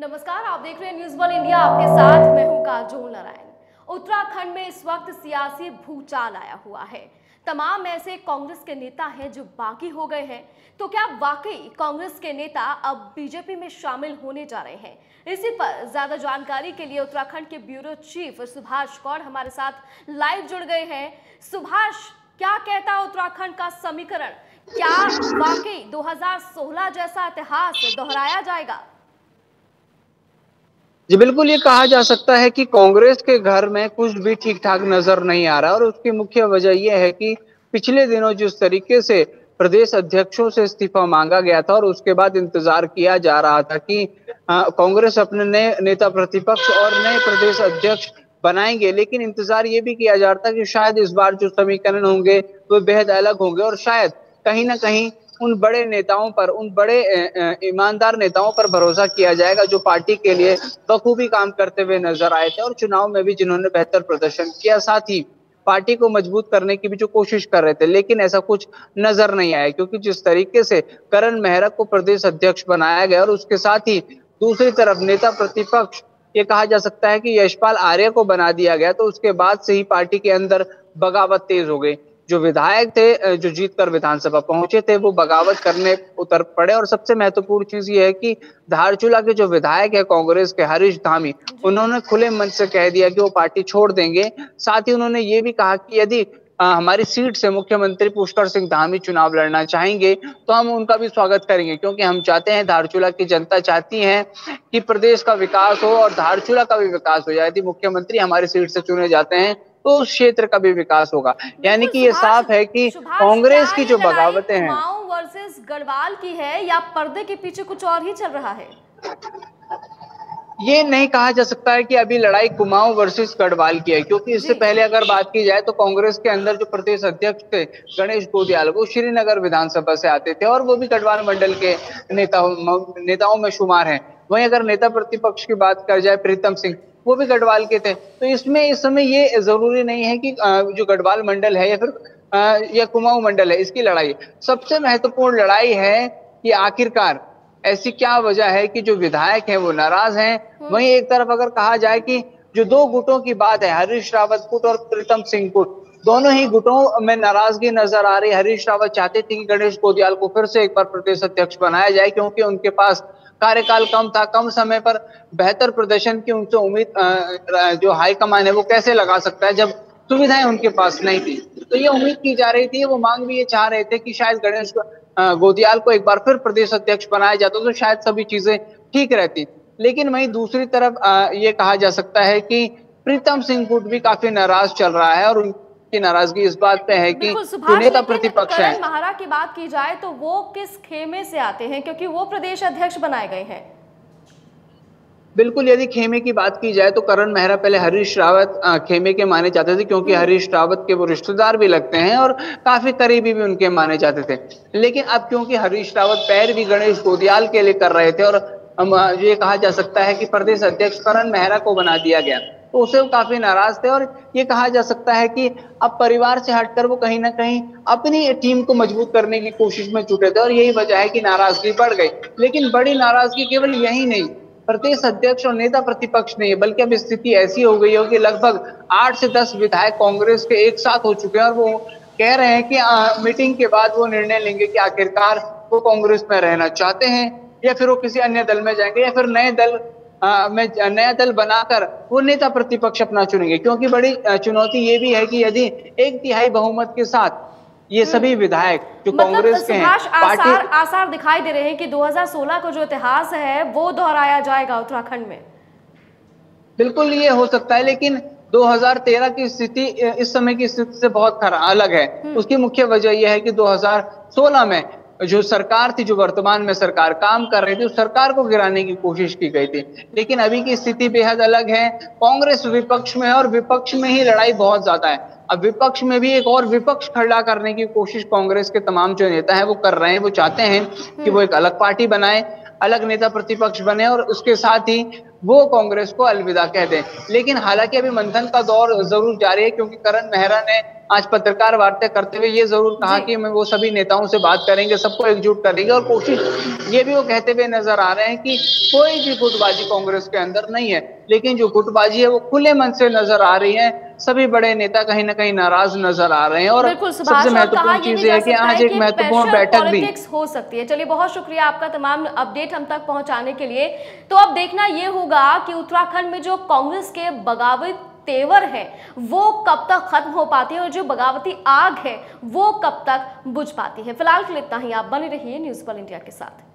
नमस्कार, आप देख रहे हैं न्यूज़ वन इंडिया आपके साथ मैं हूँ काजोल नारायण। उत्तराखंड में इस वक्त सियासी भूचाल आया हुआ है। तमाम ऐसे कांग्रेस के नेता हैं जो बागी हो गए हैं। तो क्या वाकई कांग्रेस के नेता अब बीजेपी में शामिल होने जा रहे हैं? इसी पर ज़्यादा जानकारी के लिए उत्तराखंड के ब्यूरो चीफ सुभाष कौर हमारे साथ लाइव जुड़ गए हैं। सुभाष, क्या कहता है उत्तराखंड का समीकरण? क्या वाकई 2016 जैसा इतिहास दोहराया जाएगा? जी, बिल्कुल ये कहा जा सकता है कि कांग्रेस के घर में कुछ भी ठीक ठाक नज़र नहीं आ रहा और उसकी मुख्य वजह यह है कि पिछले दिनों जिस तरीके से प्रदेश अध्यक्षों से इस्तीफा मांगा गया था और उसके बाद इंतज़ार किया जा रहा था कि कांग्रेस अपने नए नेता प्रतिपक्ष और नए प्रदेश अध्यक्ष बनाएँगे, लेकिन इंतज़ार ये भी किया जा रहा था कि शायद इस बार जो समीकरण होंगे, वो बेहद अलग होंगे और शायद कहीं ना कहीं उन बड़े नेताओं पर, उन बड़े ईमानदार नेताओं पर भरोसा किया जाएगा जो पार्टी के लिए बखूबी काम करते हुए नज़र आए थे और चुनाव में भी जिन्होंने बेहतर प्रदर्शन किया, साथ ही पार्टी को मज़बूत करने की भी जो कोशिश कर रहे थे, लेकिन ऐसा कुछ नज़र नहीं आया, क्योंकि जिस तरीके से करण मेहरा को प्रदेश अध्यक्ष बनाया गया और उसके साथ ही दूसरी तरफ़ नेता प्रतिपक्ष, ये कहा जा सकता है कि यशपाल आर्य को बना दिया गया तो उसके बाद से ही पार्टी के अंदर बगावत तेज हो गई। जो विधायक थे जो जीतकर विधानसभा पहुँचे थे वो बगावत करने उतर पड़े। और सबसे महत्वपूर्ण चीज़ ये है कि धारचूला के जो विधायक है कांग्रेस के हरीश धामी उन्होंने खुले मंच से कह दिया कि वो पार्टी छोड़ देंगे। साथ ही उन्होंने ये भी कहा कि यदि आ, हमारी सीट से मुख्यमंत्री पुष्कर सिंह धामी चुनाव लड़ना चाहेंगे तो हम उनका भी स्वागत करेंगे। क्योंकि हम चाहते हैं धारचूला की जनता चाहती है कि प्रदेश का विकास हो और धारचूला का भी विकास हो। जाए यदि मुख्यमंत्री हमारी सीट से चुने जाते हैं तो उस क्षेत्र का भी विकास होगा। यानी कि ये साफ़ है कि कांग्रेस की जो बगावतें हैं। वर्सेस गढ़वाल की है या पर्दे के पीछे कुछ और ही चल रहा है? ये नहीं कहा जा सकता है कि अभी लड़ाई कुमाऊं वर्सेस गढ़वाल की है क्योंकि इससे पहले अगर बात की जाए तो कांग्रेस के अंदर जो प्रदेश अध्यक्ष थे गणेश गोदियाल वो श्रीनगर विधानसभा से आते थे और वो भी गढ़वाल मंडल के नेता नेताओं में शुमार हैं। वहीं अगर नेता प्रतिपक्ष की बात कर जाए प्रीतम सिंह वो भी गढ़वाल के थे। तो इसमें इस समय ये ज़रूरी नहीं है कि जो गढ़वाल मंडल है या फिर या कुमाऊं मंडल है इसकी लड़ाई। सबसे महत्वपूर्ण लड़ाई है कि आखिरकार ऐसी क्या वजह है कि जो विधायक हैं वो नाराज़ हैं। हम्म। वहीं एक तरफ़ अगर कहा जाए कि जो दो गुटों की बात है हरीश रावत गुट और प्रीतम सिंह गुट दोनों ही गुटों में नाराज़गी नज़र आ रही। हरीश रावत चाहते थे कि गणेश गोदियाल को फिर से एक बार प्रदेश अध्यक्ष बनाया जाए, क्योंकि उनके पास कार्यकाल कम था, कम समय पर बेहतर प्रदर्शन की उनसे उम्मीद जो हाईकमान है वो कैसे लगा सकता है, जब सुविधाएँ उनके पास नहीं थी। तो ये उम्मीद की जा रही थी, वो मांग भी ये चाह रहे थे कि शायद गणेश गोदियाल को एक बार फिर प्रदेश अध्यक्ष बनाया जाता तो शायद सभी चीज़ें ठीक रहती। लेकिन वहीं दूसरी तरफ़ ये कहा जा सकता है कि प्रीतम सिंह गुट भी काफ़ी नाराज़ चल रहा है और की नाराज़गी इस बात पे है कि नेता प्रतिपक्ष है। महारा की बात की जाए तो वो किस खेमे से आते हैं? क्योंकि वो प्रदेश अध्यक्ष बनाए गए हैं। बिल्कुल यदि खेमे की बात की जाए तो करण मेहरा पहले हरीश रावत खेमे के माने जाते थे क्योंकि हम्म। हरीश रावत के वो रिश्तेदार भी लगते हैं और काफ़ी करीबी भी उनके माने जाते थे। लेकिन अब क्योंकि हरीश रावत पैर भी गणेश गोदियाल के लिए कर रहे थे और ये कहा जा सकता है कि प्रदेश अध्यक्ष करण मेहरा को बना दिया गया। तो उसे वो काफ़ी नाराज़ थे और ये कहा जा सकता है कि अब परिवार से हटकर वो कहीं ना कहीं अपनी टीम को मज़बूत करने की कोशिश में जुटे थे और यही वजह है कि नाराज़गी बढ़ गई। लेकिन बड़ी नाराज़गी केवल यही नहीं प्रदेश अध्यक्ष और नेता प्रतिपक्ष नहीं है बल्कि अब स्थिति ऐसी हो गई हो कि लगभग आठ से दस विधायक कांग्रेस के एक साथ हो चुके हैं और वो कह रहे हैं कि आ, मीटिंग के बाद वो निर्णय लेंगे कि आखिरकार वो कांग्रेस में रहना चाहते हैं या फिर वो किसी अन्य दल में जाएँगे या फिर नए दल में नया दल बनाकर वो नेता प्रतिपक्ष अपना चुनेंगे क्योंकि बड़ी चुनौती ये भी है कि यदि एक तिहाई बहुमत के साथ ये हम्म। सभी विधायक जो मतलब कांग्रेस के हैं आसार, आसार दिखाई दे रहे हैं कि 2016 का जो इतिहास है वो दोहराया जाएगा उत्तराखंड में बिल्कुल ये हो सकता है लेकिन 2013 की स्थिति इस समय की स्थिति से बहुत अलग है हम्म। उसकी मुख्य वजह यह है कि 2016 में जो सरकार थी, जो वर्तमान में सरकार काम कर रही थी, उस सरकार को गिराने की कोशिश की गई थी। लेकिन अभी की स्थिति बेहद अलग है। कांग्रेस विपक्ष में है और विपक्ष में ही लड़ाई बहुत ज़्यादा है। अब विपक्ष में भी एक और विपक्ष खड़ा करने की कोशिश कांग्रेस के तमाम जो नेता है, वो कर रहे हैं, वो चाहते हैं कि वो एक अलग पार्टी बनाए, अलग नेता प्रतिपक्ष बने और उसके साथ ही वो कांग्रेस को अलविदा कह दें। लेकिन हालाँकि अभी मंथन का दौर ज़रूर जारी है, क्योंकि करण मेहरा ने आज पत्रकार वार्ता करते हुए ये ज़रूर कहा कि मैं वो सभी नेताओं से बात करेंगे सबको एकजुट करेंगे और कोशिश ये भी वो कहते हुए नज़र आ रहे हैं कि कोई भी गुटबाजी कांग्रेस के अंदर नहीं है लेकिन जो गुटबाजी है वो खुले मन से नज़र आ रही है सभी बड़े नेता कहीं ना कहीं नाराज़ नज़र आ रहे हैं और सबसे महत्वपूर्ण चीज़ है कि आज एक महत्वपूर्ण बैठक भी हो सकती है। चलिए बहुत शुक्रिया आपका तमाम अपडेट हम तक पहुँचाने के लिए। तो अब देखना ये होगा कि उत्तराखंड में जो कांग्रेस के बगावत तेवर है, वो कब तक खत्म हो पाती है और जो बगावती आग है, वो कब तक बुझ पाती है। फ़िलहाल के लिए इतना ही, आप बने रहिए न्यूज़ पर इंडिया के साथ।